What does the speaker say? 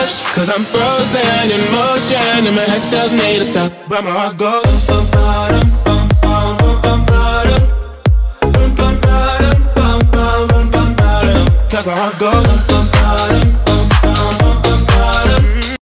rush Cause I'm frozen in motion And my head tells me to stop But my heart goes bum, bum, bum, bum,